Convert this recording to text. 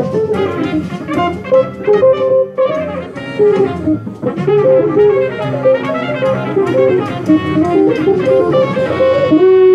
Thank you.